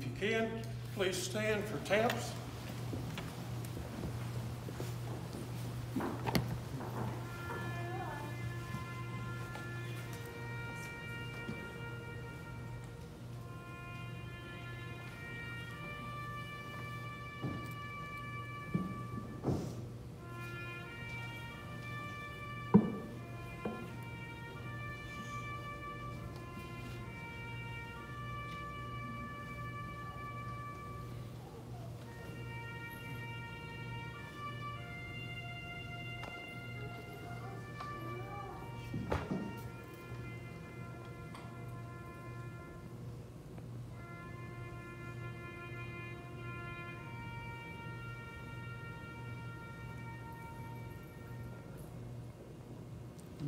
If you can, please stand for taps.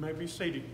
May be seated.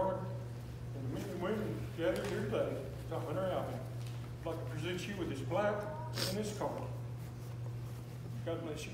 And the men and women gathered here today to honor Alvin. I'd like to present you with this plaque and this card. God bless you.